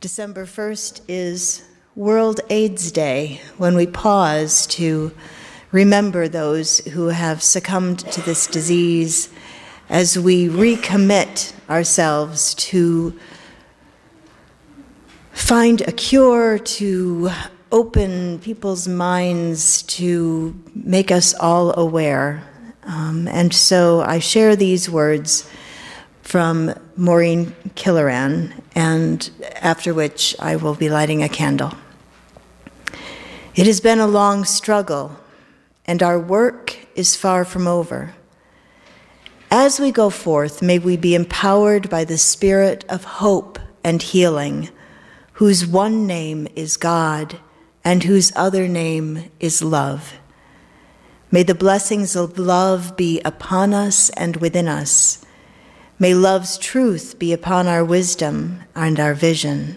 December 1st is World AIDS Day, when we pause to remember those who have succumbed to this disease as we recommit ourselves to find a cure, to open people's minds, to make us all aware. Um, and so I share these words from Maureen Killoran, and after which I will be lighting a candle. It has been a long struggle, and our work is far from over. As we go forth, may we be empowered by the spirit of hope and healing, whose one name is God and whose other name is love. May the blessings of love be upon us and within us May love's truth be upon our wisdom and our vision.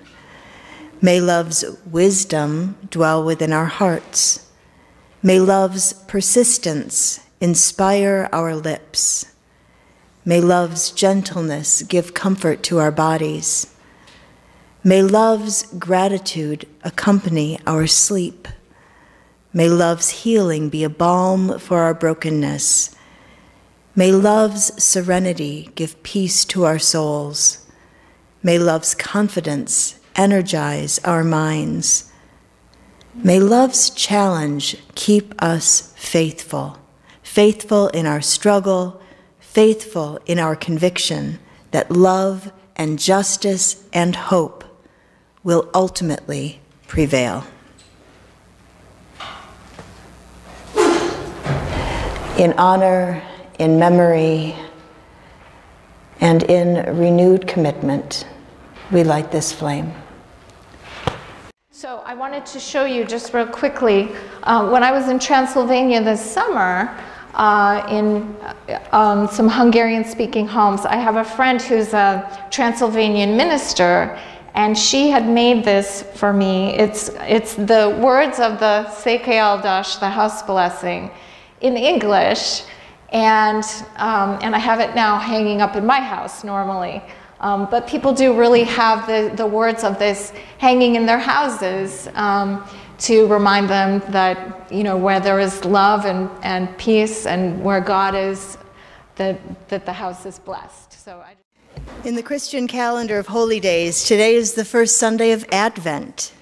May love's wisdom dwell within our hearts. May love's persistence inspire our lips. May love's gentleness give comfort to our bodies. May love's gratitude accompany our sleep. May love's healing be a balm for our brokenness May love's serenity give peace to our souls. May love's confidence energize our minds. May love's challenge keep us faithful, faithful in our struggle, faithful in our conviction that love and justice and hope will ultimately prevail. In honor in memory, and in renewed commitment, we light this flame. So I wanted to show you just real quickly, uh, when I was in Transylvania this summer, uh, in um, some Hungarian speaking homes, I have a friend who's a Transylvanian minister, and she had made this for me. It's, it's the words of the Székely Áldás, the house blessing, in English, and, um, and I have it now hanging up in my house normally. Um, but people do really have the, the words of this hanging in their houses um, to remind them that, you know, where there is love and, and peace and where God is, that, that the house is blessed. So I in the Christian calendar of holy days, today is the first Sunday of Advent,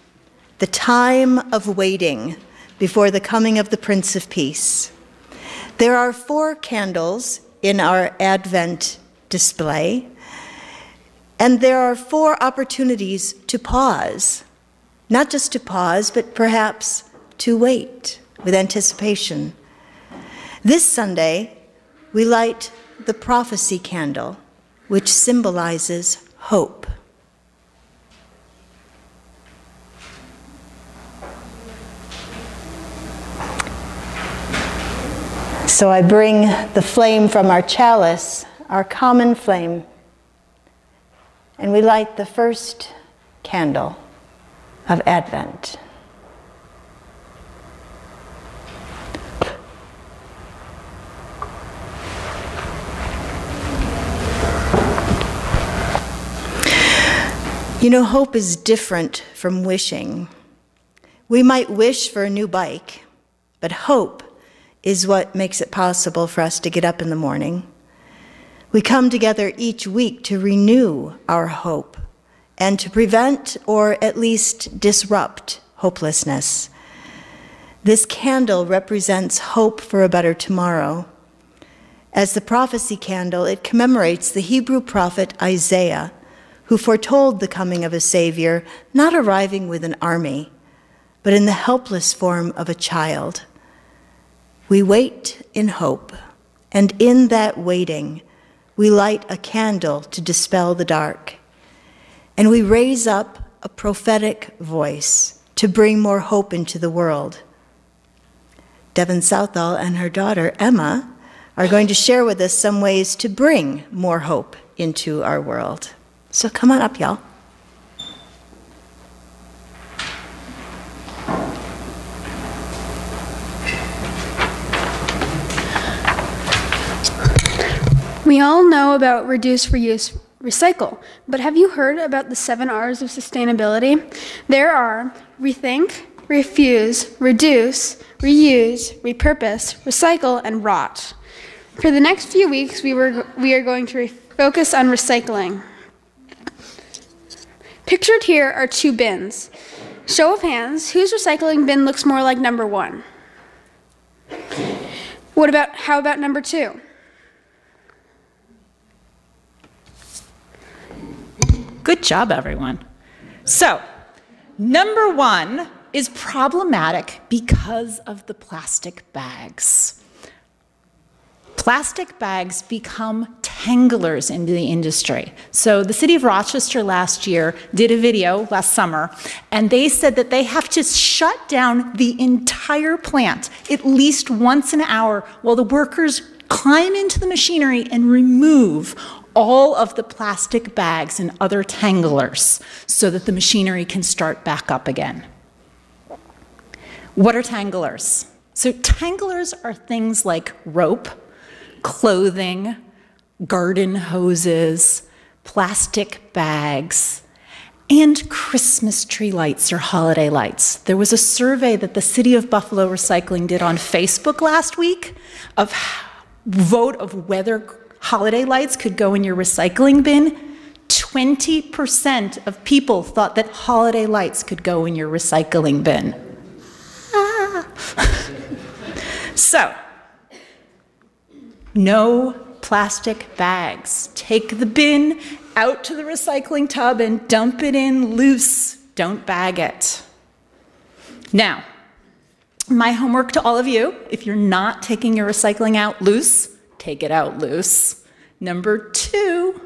the time of waiting before the coming of the Prince of Peace. There are four candles in our Advent display, and there are four opportunities to pause. Not just to pause, but perhaps to wait with anticipation. This Sunday, we light the prophecy candle, which symbolizes hope. So I bring the flame from our chalice, our common flame, and we light the first candle of Advent. You know, hope is different from wishing. We might wish for a new bike, but hope is what makes it possible for us to get up in the morning. We come together each week to renew our hope and to prevent or at least disrupt hopelessness. This candle represents hope for a better tomorrow. As the prophecy candle, it commemorates the Hebrew prophet Isaiah, who foretold the coming of a Savior, not arriving with an army, but in the helpless form of a child. We wait in hope, and in that waiting, we light a candle to dispel the dark. And we raise up a prophetic voice to bring more hope into the world. Devon Southall and her daughter, Emma, are going to share with us some ways to bring more hope into our world. So come on up, y'all. We all know about reduce, reuse, recycle. But have you heard about the seven R's of sustainability? There are rethink, refuse, reduce, reuse, repurpose, recycle, and rot. For the next few weeks, we, were, we are going to focus on recycling. Pictured here are two bins. Show of hands, whose recycling bin looks more like number one? What about, how about number two? Good job, everyone. So, number one is problematic because of the plastic bags. Plastic bags become tanglers in the industry. So, the city of Rochester last year did a video last summer, and they said that they have to shut down the entire plant at least once an hour while the workers climb into the machinery and remove all of the plastic bags and other tanglers so that the machinery can start back up again. What are tanglers? So, tanglers are things like rope, clothing, garden hoses, plastic bags, and Christmas tree lights or holiday lights. There was a survey that the City of Buffalo Recycling did on Facebook last week of vote of whether holiday lights could go in your recycling bin. 20% of people thought that holiday lights could go in your recycling bin. Ah. so, no plastic bags. Take the bin out to the recycling tub and dump it in loose. Don't bag it. Now, my homework to all of you if you're not taking your recycling out loose, take it out loose. Number two,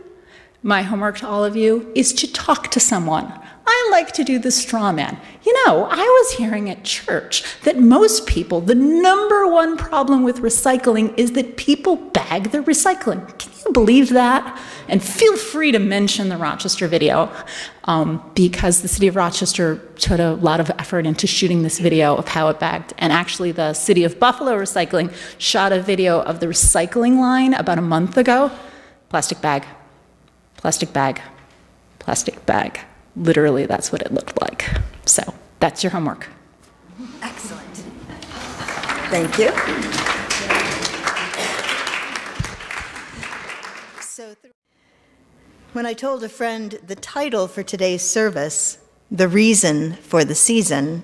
my homework to all of you is to talk to someone. I like to do the straw man. You know, I was hearing at church that most people, the number one problem with recycling is that people bag their recycling. Can you believe that? And feel free to mention the Rochester video um, because the city of Rochester put a lot of effort into shooting this video of how it bagged. And actually, the city of Buffalo Recycling shot a video of the recycling line about a month ago. Plastic bag, plastic bag, plastic bag. Literally, that's what it looked like. So that's your homework. Excellent. Thank you. So, when I told a friend the title for today's service, The Reason for the Season,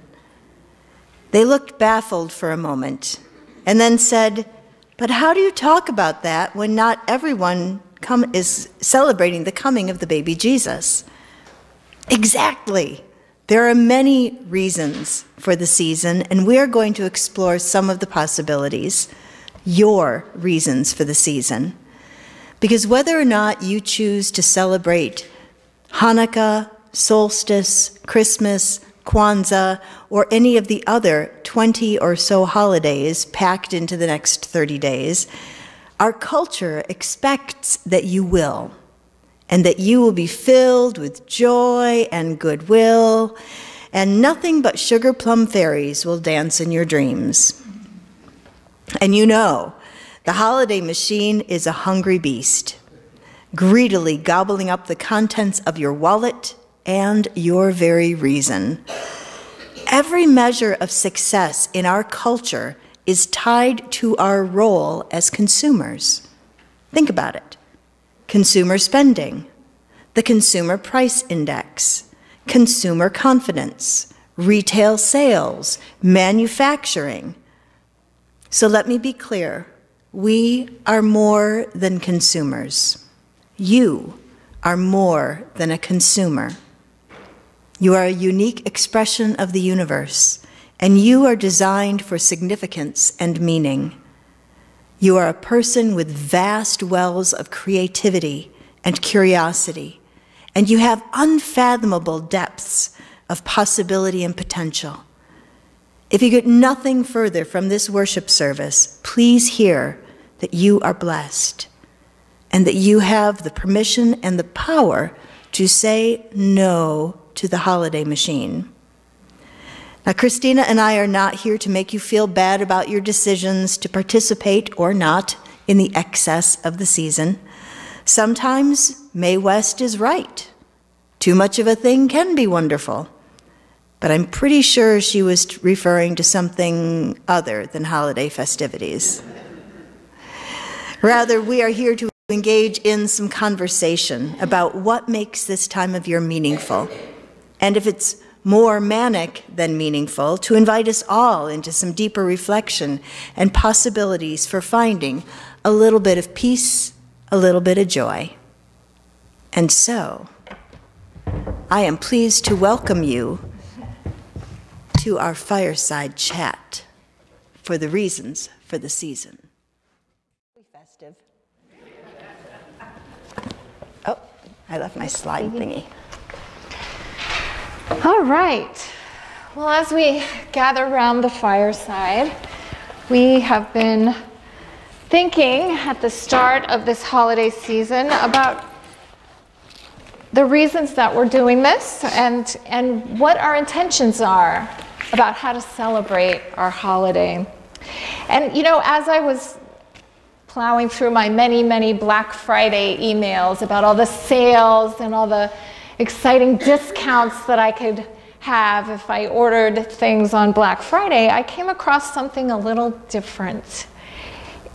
they looked baffled for a moment and then said, But how do you talk about that when not everyone come, is celebrating the coming of the baby Jesus? Exactly. There are many reasons for the season, and we are going to explore some of the possibilities, your reasons for the season. Because whether or not you choose to celebrate Hanukkah, solstice, Christmas, Kwanzaa, or any of the other 20 or so holidays packed into the next 30 days, our culture expects that you will and that you will be filled with joy and goodwill, and nothing but sugar plum fairies will dance in your dreams. And you know, the holiday machine is a hungry beast, greedily gobbling up the contents of your wallet and your very reason. Every measure of success in our culture is tied to our role as consumers. Think about it consumer spending, the Consumer Price Index, consumer confidence, retail sales, manufacturing. So let me be clear we are more than consumers. You are more than a consumer. You are a unique expression of the universe, and you are designed for significance and meaning. You are a person with vast wells of creativity and curiosity, and you have unfathomable depths of possibility and potential. If you get nothing further from this worship service, please hear that you are blessed and that you have the permission and the power to say no to the holiday machine. Now, Kristina and I are not here to make you feel bad about your decisions to participate or not in the excess of the season. Sometimes Mae West is right. Too much of a thing can be wonderful. But I'm pretty sure she was referring to something other than holiday festivities. Rather, we are here to engage in some conversation about what makes this time of year meaningful. And if it's more manic than meaningful, to invite us all into some deeper reflection and possibilities for finding a little bit of peace, a little bit of joy. And so, I am pleased to welcome you to our fireside chat for the reasons for the season. Festive. Oh, I left my slide thingy. All right. Well, as we gather around the fireside, we have been thinking at the start of this holiday season about the reasons that we're doing this and, and what our intentions are about how to celebrate our holiday. And you know, as I was plowing through my many, many Black Friday emails about all the sales and all the exciting discounts that I could have if I ordered things on Black Friday, I came across something a little different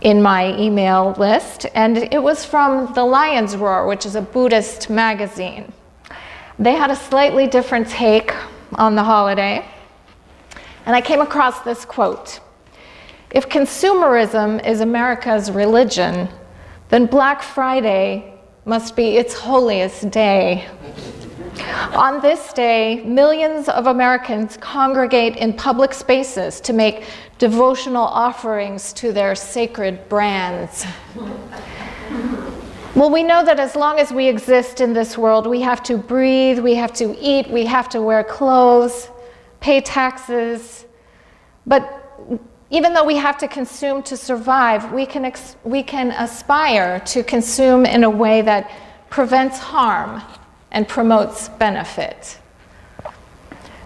in my email list, and it was from The Lion's Roar, which is a Buddhist magazine. They had a slightly different take on the holiday, and I came across this quote If consumerism is America's religion, then Black Friday must be its holiest day. On this day, millions of Americans congregate in public spaces to make devotional offerings to their sacred brands. Well, we know that as long as we exist in this world, we have to breathe, we have to eat, we have to wear clothes, pay taxes. But even though we have to consume to survive, we can, we can aspire to consume in a way that prevents harm and promotes benefit.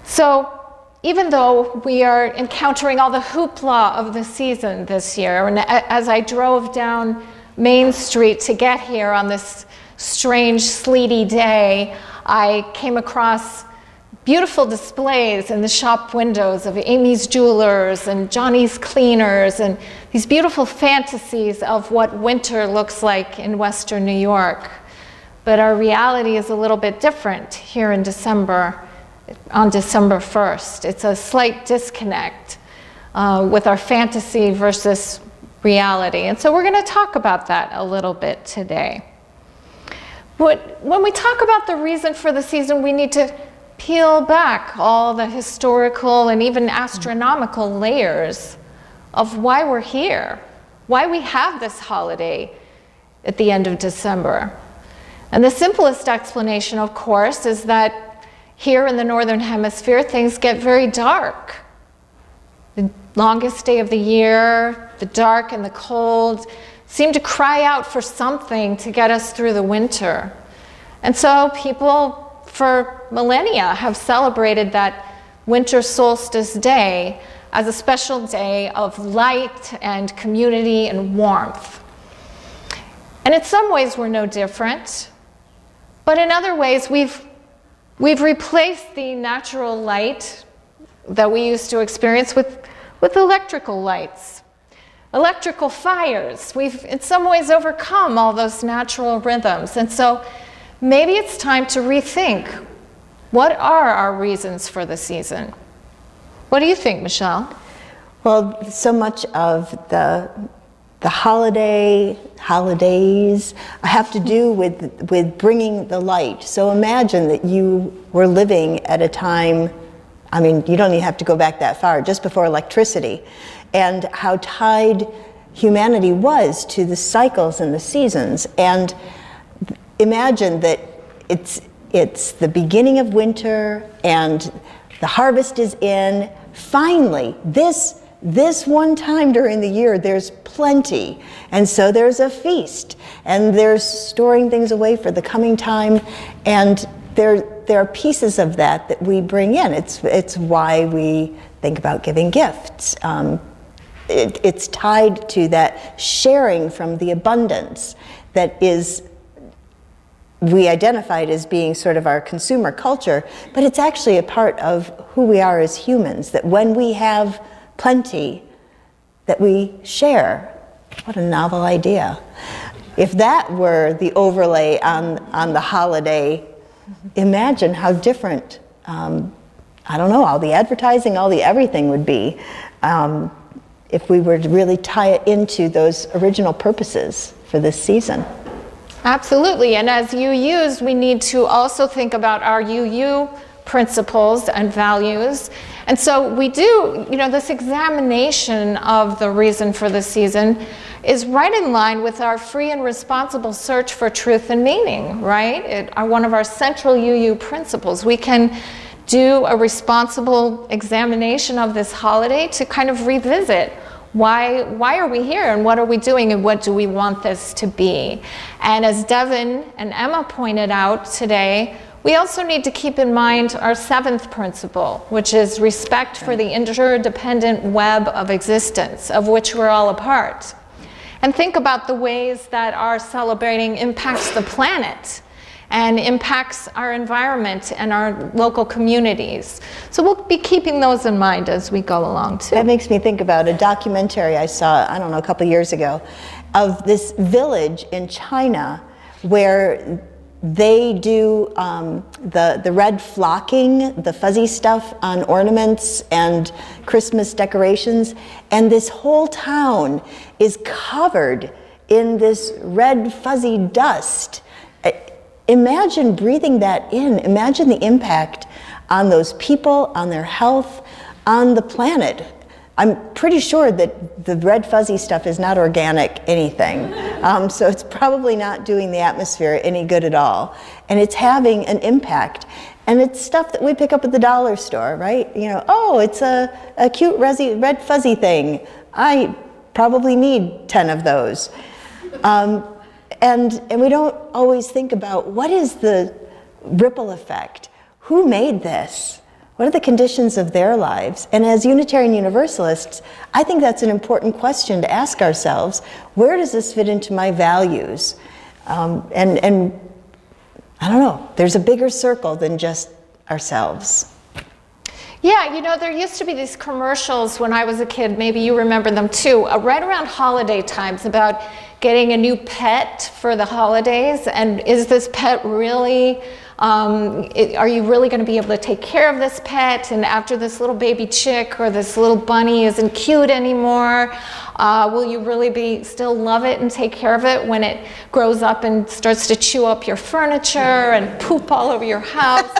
So, even though we are encountering all the hoopla of the season this year, and as I drove down Main Street to get here on this strange, sleety day, I came across beautiful displays in the shop windows of Amy's Jewelers and Johnny's Cleaners, and these beautiful fantasies of what winter looks like in Western New York. But our reality is a little bit different here in December, on December 1st. It's a slight disconnect uh, with our fantasy versus reality. And so we're going to talk about that a little bit today. But when we talk about the reason for the season, we need to peel back all the historical and even astronomical layers of why we're here, why we have this holiday at the end of December. And the simplest explanation, of course, is that here in the Northern Hemisphere, things get very dark. The longest day of the year, the dark and the cold, seem to cry out for something to get us through the winter. And so people for millennia have celebrated that winter solstice day as a special day of light and community and warmth. And in some ways, we're no different. But in other ways, we've, we've replaced the natural light that we used to experience with, with electrical lights, electrical fires. We've, in some ways, overcome all those natural rhythms. And so maybe it's time to rethink what are our reasons for the season? What do you think, Michelle? Well, so much of the the holiday holidays have to do with with bringing the light. So imagine that you were living at a time I mean, you don't even have to go back that far, just before electricity, and how tied humanity was to the cycles and the seasons. And imagine that it's it's the beginning of winter and the harvest is in. Finally, this this one time during the year, there's plenty. And so there's a feast, and there's storing things away for the coming time. And there, there are pieces of that that we bring in. It's, it's why we think about giving gifts. Um, it, it's tied to that sharing from the abundance that is we identify it as being sort of our consumer culture, but it's actually a part of who we are as humans, that when we have plenty, that we share. What a novel idea. If that were the overlay on, on the holiday, imagine how different, um, I don't know, all the advertising, all the everything would be um, if we were to really tie it into those original purposes for this season. Absolutely. And as UUs, we need to also think about our UU principles and values. And so we do, you know, this examination of the reason for the season is right in line with our free and responsible search for truth and meaning, right? It are one of our central UU principles. We can do a responsible examination of this holiday to kind of revisit why, why are we here and what are we doing and what do we want this to be? And as Devin and Emma pointed out today, we also need to keep in mind our seventh principle, which is respect for the interdependent web of existence, of which we're all a part. And think about the ways that our celebrating impacts the planet and impacts our environment and our local communities. So we'll be keeping those in mind as we go along too. That makes me think about a documentary I saw, I don't know, a couple years ago, of this village in China where they do um, the, the red flocking, the fuzzy stuff on ornaments and Christmas decorations, and this whole town is covered in this red fuzzy dust Imagine breathing that in. Imagine the impact on those people, on their health, on the planet. I'm pretty sure that the red fuzzy stuff is not organic anything. Um, so it's probably not doing the atmosphere any good at all. And it's having an impact. And it's stuff that we pick up at the dollar store, right? You know, oh, it's a, a cute resi, red fuzzy thing. I probably need 10 of those. Um, and, and we don't always think about what is the ripple effect? Who made this? What are the conditions of their lives? And as Unitarian Universalists, I think that's an important question to ask ourselves. Where does this fit into my values? Um, and, and I don't know, there's a bigger circle than just ourselves. Yeah, you know, there used to be these commercials when I was a kid, maybe you remember them too, uh, right around holiday times about getting a new pet for the holidays and is this pet really um, it, are you really going to be able to take care of this pet? And after this little baby chick or this little bunny isn't cute anymore uh, will you really be still love it and take care of it when it grows up and starts to chew up your furniture and poop all over your house?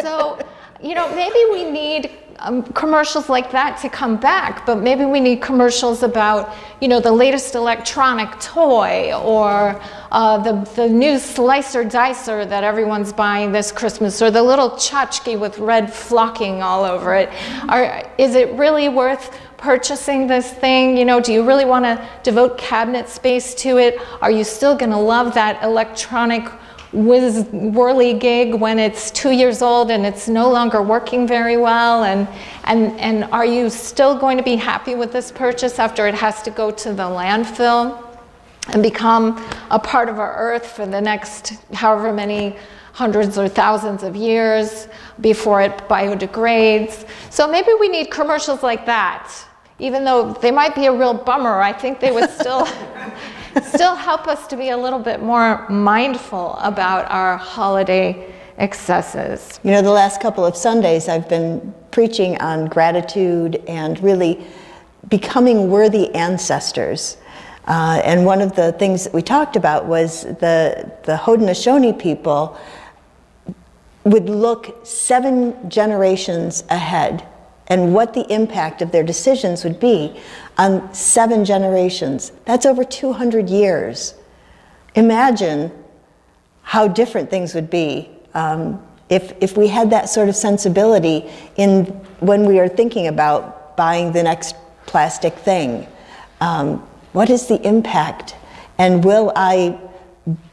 So you know maybe we need um, commercials like that to come back, but maybe we need commercials about, you know, the latest electronic toy or uh, the, the new slicer dicer that everyone's buying this Christmas or the little tchotchke with red flocking all over it. Are, is it really worth purchasing this thing? You know, do you really want to devote cabinet space to it? Are you still going to love that electronic whiz whirligig when it's two years old and it's no longer working very well? And, and, and are you still going to be happy with this purchase after it has to go to the landfill and become a part of our earth for the next however many hundreds or thousands of years before it biodegrades? So maybe we need commercials like that. Even though they might be a real bummer, I think they would still still help us to be a little bit more mindful about our holiday excesses. You know, the last couple of Sundays I've been preaching on gratitude and really becoming worthy ancestors. Uh, and one of the things that we talked about was the, the Haudenosaunee people would look seven generations ahead and what the impact of their decisions would be on seven generations. That's over 200 years. Imagine how different things would be um, if, if we had that sort of sensibility in when we are thinking about buying the next plastic thing. Um, what is the impact? And will I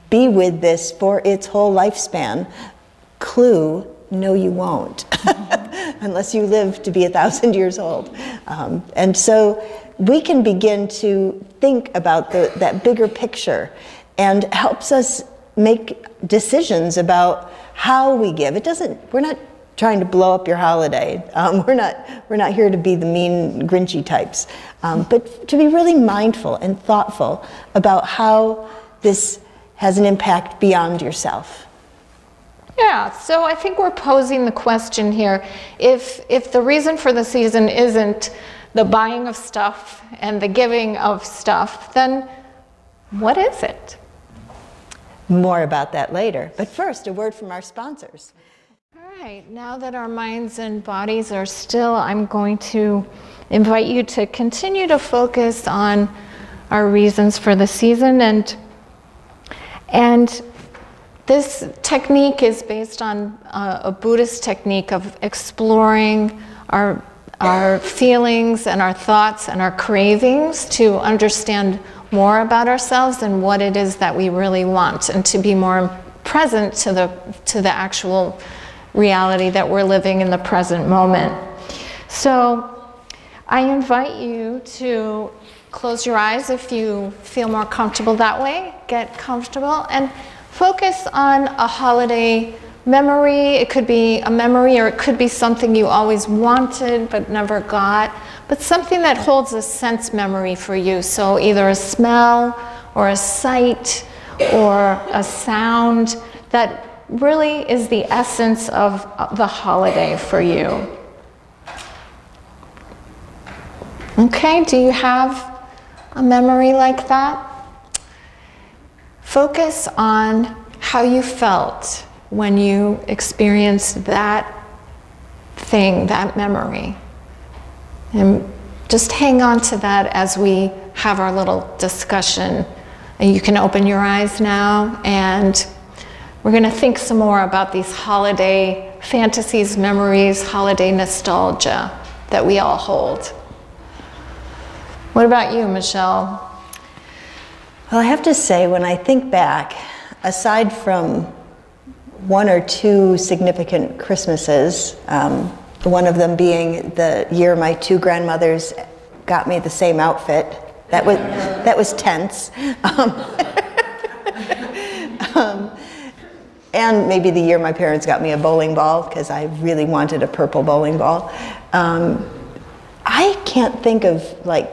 be with this for its whole lifespan? Clue no, you won't, unless you live to be a thousand years old. Um, and so we can begin to think about the, that bigger picture and helps us make decisions about how we give. It doesn't, we're not trying to blow up your holiday. Um, we're, not, we're not here to be the mean, grinchy types, um, but to be really mindful and thoughtful about how this has an impact beyond yourself. Yeah, so I think we're posing the question here if, if the reason for the season isn't the buying of stuff and the giving of stuff, then what is it? More about that later. But first, a word from our sponsors. All right, now that our minds and bodies are still, I'm going to invite you to continue to focus on our reasons for the season and and this technique is based on uh, a Buddhist technique of exploring our our feelings and our thoughts and our cravings to understand more about ourselves and what it is that we really want and to be more present to the to the actual reality that we're living in the present moment. So I invite you to close your eyes if you feel more comfortable that way. Get comfortable and focus on a holiday memory. It could be a memory or it could be something you always wanted but never got, but something that holds a sense memory for you. So either a smell or a sight or a sound that really is the essence of the holiday for you. Okay, do you have a memory like that? Focus on how you felt when you experienced that thing, that memory. And just hang on to that as we have our little discussion. And you can open your eyes now and we're going to think some more about these holiday fantasies, memories, holiday nostalgia that we all hold. What about you, Michelle? Well, I have to say, when I think back, aside from one or two significant Christmases, um, one of them being the year my two grandmothers got me the same outfit. That was, that was tense. Um, um, and maybe the year my parents got me a bowling ball because I really wanted a purple bowling ball. Um, I can't think of like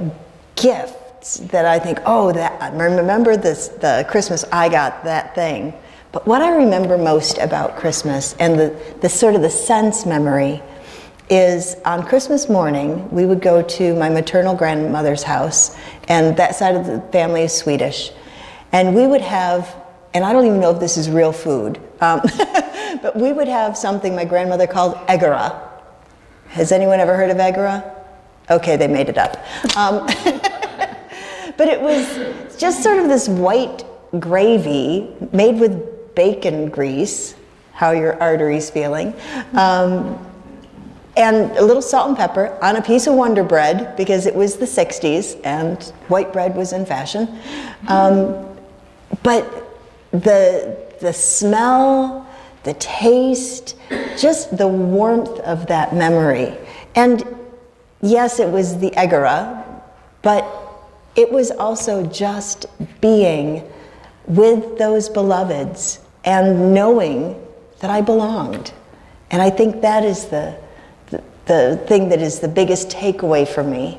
gifts that I think, oh, that I remember this the Christmas I got that thing. But what I remember most about Christmas and the, the sort of the sense memory is on Christmas morning, we would go to my maternal grandmother's house, and that side of the family is Swedish. And we would have and I don't even know if this is real food, um, but we would have something my grandmother called eggera. Has anyone ever heard of eggera? Okay, they made it up. Um, but it was just sort of this white gravy made with bacon grease, how your arteries feeling, um, and a little salt and pepper on a piece of Wonder Bread because it was the 60s and white bread was in fashion. Um, but the, the smell, the taste, just the warmth of that memory. And yes, it was the Eggera, but it was also just being with those beloveds and knowing that I belonged. And I think that is the, the, the thing that is the biggest takeaway for me.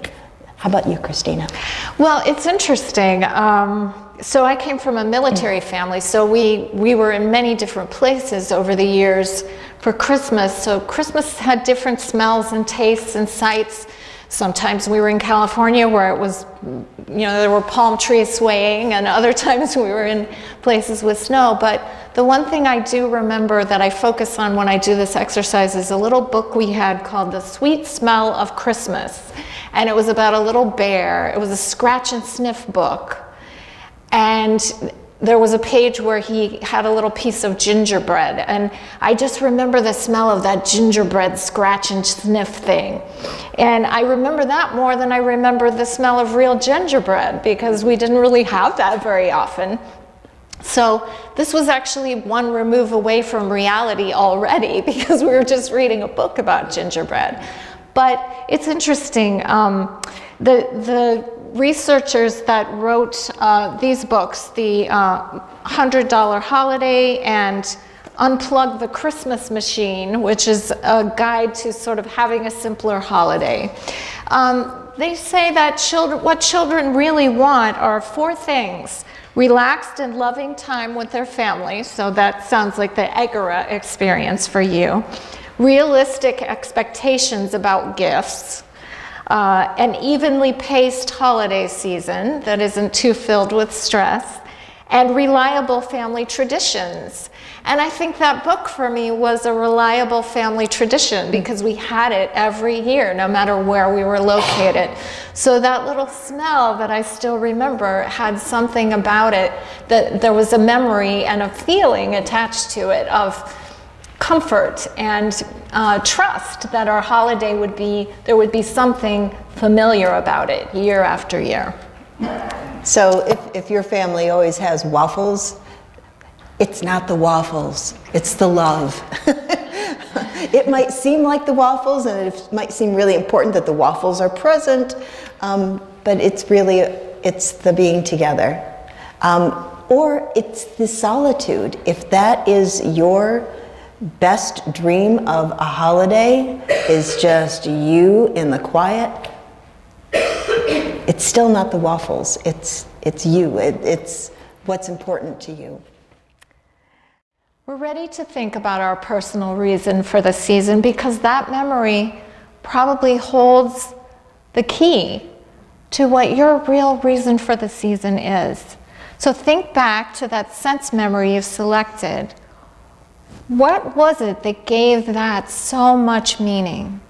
How about you, Kristina? Well, it's interesting. Um, so I came from a military family, so we, we were in many different places over the years for Christmas. So Christmas had different smells and tastes and sights. Sometimes we were in California where it was, you know, there were palm trees swaying, and other times we were in places with snow. But the one thing I do remember that I focus on when I do this exercise is a little book we had called The Sweet Smell of Christmas. And it was about a little bear. It was a scratch and sniff book and there was a page where he had a little piece of gingerbread and i just remember the smell of that gingerbread scratch and sniff thing. And i remember that more than i remember the smell of real gingerbread because we didn't really have that very often. So this was actually one remove away from reality already because we were just reading a book about gingerbread. But it's interesting um, the, the researchers that wrote uh, these books, the uh, $100 Holiday and Unplug the Christmas Machine, which is a guide to sort of having a simpler holiday. Um, they say that children, what children really want are four things. Relaxed and loving time with their family, so that sounds like the Egara experience for you, realistic expectations about gifts, uh, an evenly paced holiday season that isn't too filled with stress, and reliable family traditions. And I think that book for me was a reliable family tradition because we had it every year, no matter where we were located. So that little smell that I still remember had something about it that there was a memory and a feeling attached to it of comfort and uh, trust that our holiday would be, there would be something familiar about it year after year. So if, if your family always has waffles, it's not the waffles, it's the love. it might seem like the waffles, and it might seem really important that the waffles are present, um, but it's really it's the being together, um, or it's the solitude. If that is your best dream of a holiday, is just you in the quiet. It's still not the waffles. It's it's you. It, it's what's important to you. We're ready to think about our personal reason for the season because that memory probably holds the key to what your real reason for the season is. So think back to that sense memory you've selected. What was it that gave that so much meaning?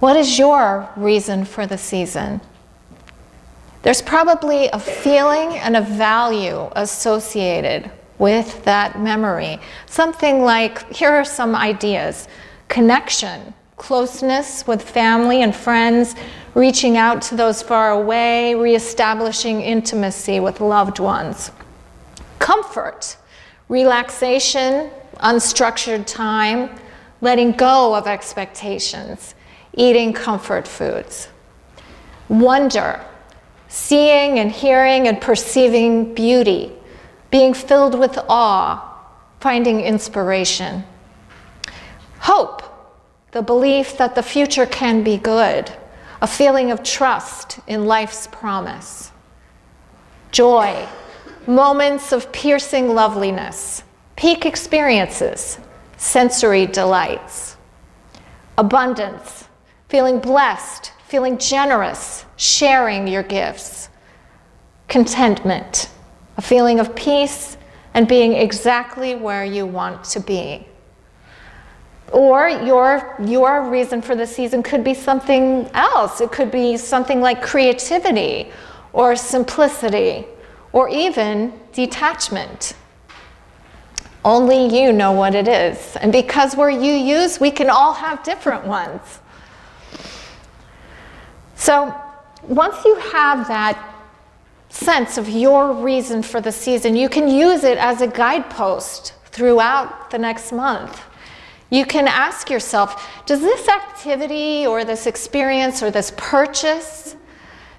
What is your reason for the season? There's probably a feeling and a value associated with that memory. Something like here are some ideas connection, closeness with family and friends, reaching out to those far away, reestablishing intimacy with loved ones. Comfort, relaxation, unstructured time, letting go of expectations, eating comfort foods. Wonder, seeing and hearing and perceiving beauty, being filled with awe, finding inspiration. Hope, the belief that the future can be good, a feeling of trust in life's promise. Joy, moments of piercing loveliness, peak experiences, sensory delights. Abundance, feeling blessed, feeling generous, sharing your gifts. Contentment, a feeling of peace and being exactly where you want to be. Or your, your reason for the season could be something else. It could be something like creativity or simplicity or even detachment. Only you know what it is. And because we're UUs, we can all have different ones. So once you have that sense of your reason for the season, you can use it as a guidepost throughout the next month. You can ask yourself, does this activity or this experience or this purchase,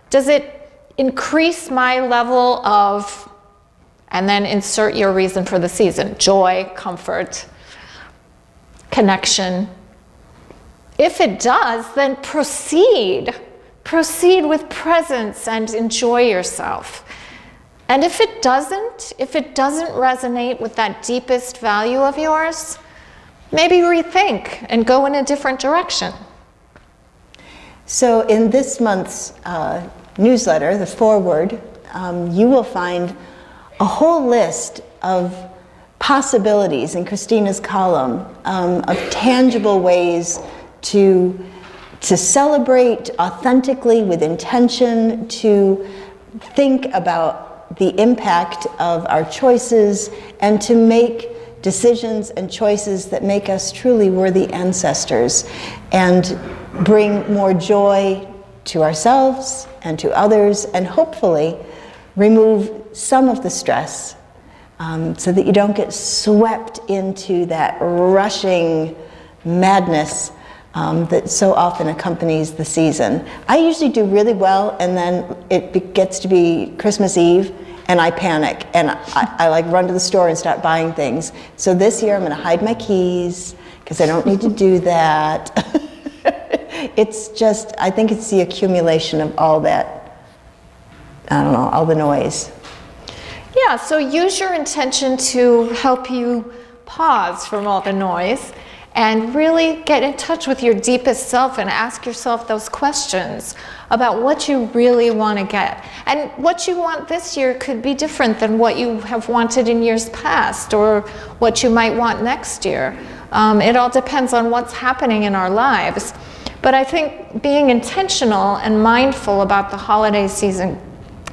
does it increase my level of, and then insert your reason for the season, joy, comfort, connection. If it does, then proceed Proceed with presence and enjoy yourself. And if it doesn't, if it doesn't resonate with that deepest value of yours, maybe rethink and go in a different direction. So, in this month's uh, newsletter, the foreword, um, you will find a whole list of possibilities in Kristina's column um, of tangible ways to to celebrate authentically with intention, to think about the impact of our choices, and to make decisions and choices that make us truly worthy ancestors and bring more joy to ourselves and to others, and hopefully remove some of the stress um, so that you don't get swept into that rushing madness um, that so often accompanies the season. I usually do really well, and then it gets to be Christmas Eve, and I panic, and I, I like run to the store and start buying things. So this year I'm going to hide my keys because I don't need to do that. it's just, I think it's the accumulation of all that, I don't know, all the noise. Yeah, so use your intention to help you pause from all the noise and really get in touch with your deepest self and ask yourself those questions about what you really want to get. And what you want this year could be different than what you have wanted in years past or what you might want next year. Um, it all depends on what's happening in our lives. But I think being intentional and mindful about the holiday season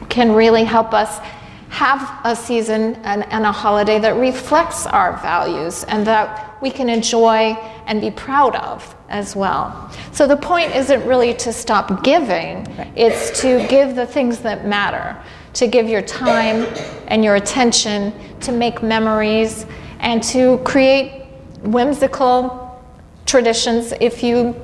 can really help us have a season and, and, a holiday that reflects our values and that we can enjoy and be proud of as well. So the point isn't really to stop giving, it's to give the things that matter, to give your time and your attention, to make memories, and to create whimsical traditions if you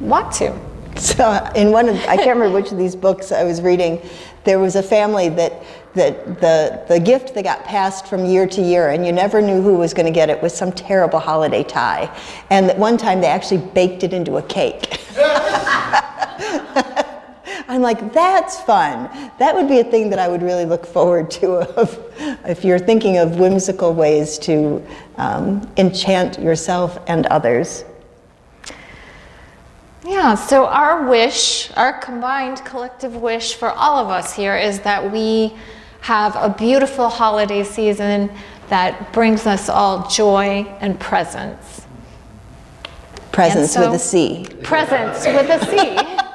want to. So, in one of, I can't remember which of these books I was reading, there was a family that that the, the gift that got passed from year to year and you never knew who was going to get it was some terrible holiday tie. And that one time they actually baked it into a cake. I'm like, that's fun. That would be a thing that I would really look forward to if you're thinking of whimsical ways to um, enchant yourself and others. Yeah, so our wish, our combined collective wish for all of us here is that we have a beautiful holiday season that brings us all joy and presence. Presence so, with a C. Presence with a C.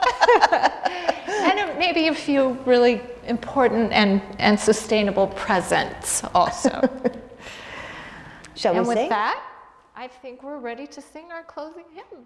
and maybe a few really important and, and sustainable presents also. Shall and we with that, I think we're ready to sing our closing hymn.